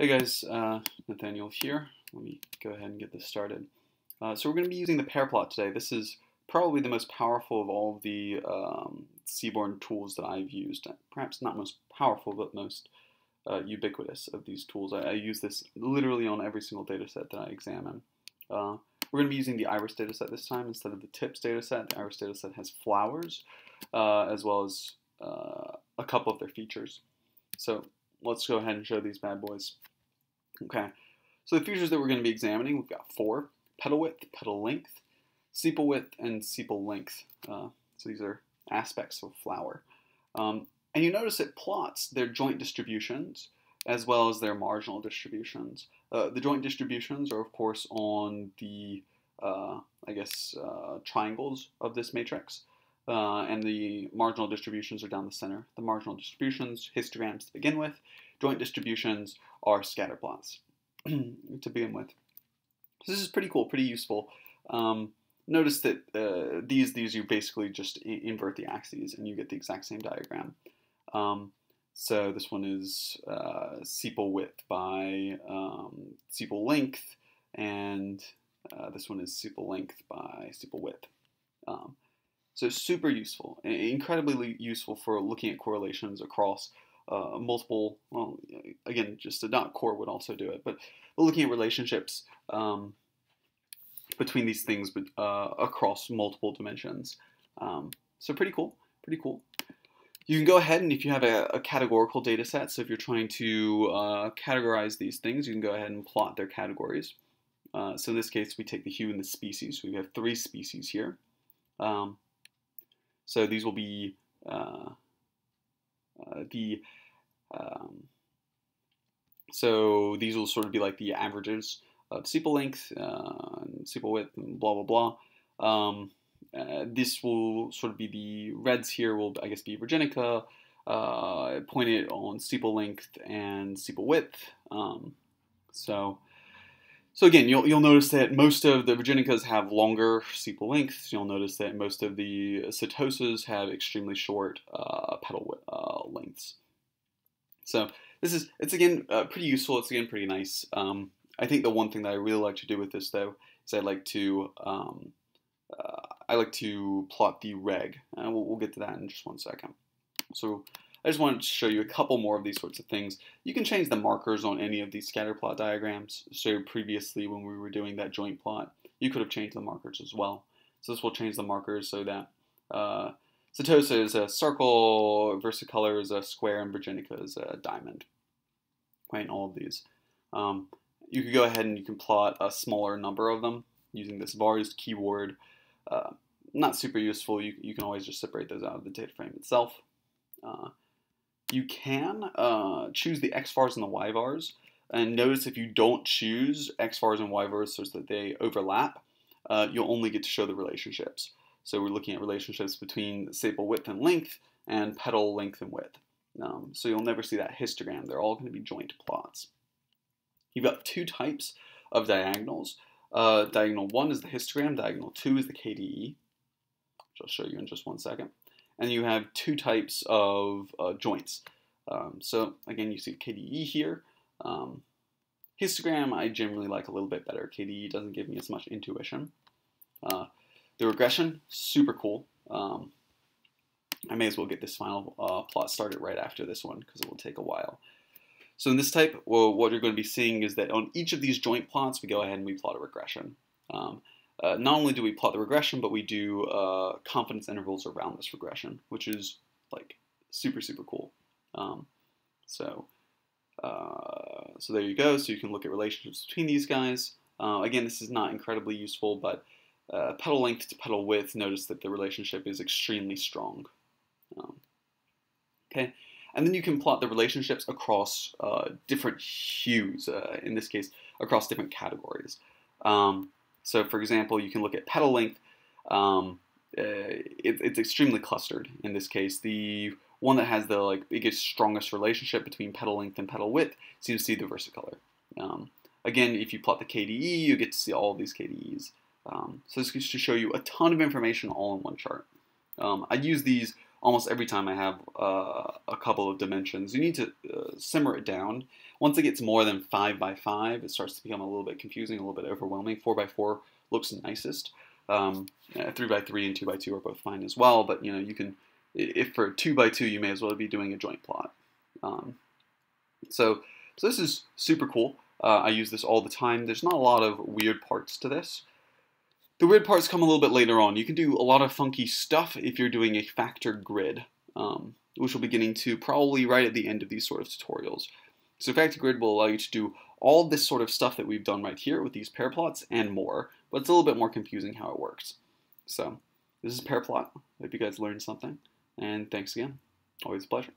Hey guys, uh, Nathaniel here. Let me go ahead and get this started. Uh, so we're going to be using the pair plot today. This is probably the most powerful of all of the um, Seaborn tools that I've used. Perhaps not most powerful, but most uh, ubiquitous of these tools. I, I, use this literally on every single data set that I examine. Uh, we're going to be using the iris dataset this time instead of the TIPS dataset. The iris dataset has flowers uh, as well as uh, a couple of their features. So let's go ahead and show these bad boys. Okay, so the features that we're going to be examining, we've got four, petal width, petal length, sepal width, and sepal length. Uh, so these are aspects of flower. Um, and you notice it plots their joint distributions as well as their marginal distributions. Uh, the joint distributions are, of course, on the, uh, I guess, uh, triangles of this matrix. Uh, and the marginal distributions are down the center. The marginal distributions, histograms to begin with. Joint distributions are scatter plots to begin with. So this is pretty cool, pretty useful. Um, notice that uh, these, these you basically just invert the axes and you get the exact same diagram. Um, so this one is uh, sepal width by um, sepal length, and uh, this one is sepal length by sepal width. Um, so super useful, incredibly useful for looking at correlations across uh, multiple, well, again, just a dot core would also do it, but looking at relationships um, between these things but, uh, across multiple dimensions. Um, so pretty cool, pretty cool. You can go ahead and if you have a, a categorical data set, so if you're trying to uh, categorize these things, you can go ahead and plot their categories. Uh, so in this case, we take the hue and the species. We have three species here. Um, so these will be uh, the um, so these will sort of be like the averages of sepal length, uh, and sepal width, and blah blah blah. Um, uh, this will sort of be the reds here will I guess be Virginica, uh, pointed on sepal length and sepal width. Um, so so again, you'll, you'll notice that most of the Virginicas have longer sepal lengths. You'll notice that most of the Setosas have extremely short uh, petal uh, lengths. So this is, it's again uh, pretty useful. It's again pretty nice. Um, I think the one thing that I really like to do with this though is I like to um, uh, I like to plot the reg, and we'll, we'll get to that in just one second. So I just wanted to show you a couple more of these sorts of things. You can change the markers on any of these scatter plot diagrams. So previously when we were doing that joint plot, you could have changed the markers as well. So this will change the markers so that uh, is a circle, versicolor is a square, and Virginica is a diamond. Right, all of these. Um, you could go ahead and you can plot a smaller number of them using this vars keyword. Uh, not super useful. You, you can always just separate those out of the data frame itself. Uh, you can uh, choose the xvars and the yvars. And notice if you don't choose xvars and yvars such that they overlap, uh, you'll only get to show the relationships. So we're looking at relationships between sepal width and length and petal length and width. Um, so you'll never see that histogram. They're all going to be joint plots. You've got two types of diagonals. Uh, diagonal 1 is the histogram, diagonal 2 is the KDE, which I'll show you in just one second and you have two types of uh, joints. Um, so again, you see KDE here. Um, histogram I generally like a little bit better. KDE doesn't give me as much intuition. Uh, the regression, super cool. Um, I may as well get this final uh, plot started right after this one because it will take a while. So in this type, well, what you're going to be seeing is that on each of these joint plots, we go ahead and we plot a regression. Um, uh, not only do we plot the regression, but we do uh, confidence intervals around this regression, which is like super, super cool. Um, so, uh, so there you go. So you can look at relationships between these guys. Uh, again, this is not incredibly useful, but uh, petal length to petal width, notice that the relationship is extremely strong. Um, okay, and then you can plot the relationships across uh, different hues, in this case, across different categories. Um, so for example, you can look at petal length. Um, uh, it, it's extremely clustered in this case. The one that has the like biggest, strongest relationship between petal length and petal width seems to see the versicolor. Um, again, if you plot the KDE, you get to see all of these KDEs. Um, so this is to show you a ton of information all in one chart. Um, I use these almost every time I have uh, a couple of dimensions. You need to uh, simmer it down. Once it gets more than 5 by 5 it starts to become a little bit confusing, a little bit overwhelming. 4 by 4 looks nicest. Um, uh, 3 by 3 and 2 by 2 are both fine as well, but you know, you can, if for 2 by 2 you may as well be doing a joint plot. Um, so, so this is super cool. Uh, I use this all the time. There's not a lot of weird parts to this. The weird parts come a little bit later on. You can do a lot of funky stuff if you're doing a facet grid, um, which we'll be getting to probably right at the end of these sort of tutorials. So facet grid will allow you to do all this sort of stuff that we've done right here with these pair plots and more, but it's a little bit more confusing how it works. So this is pair plot. I Hope you guys learned something, and thanks again. Always a pleasure.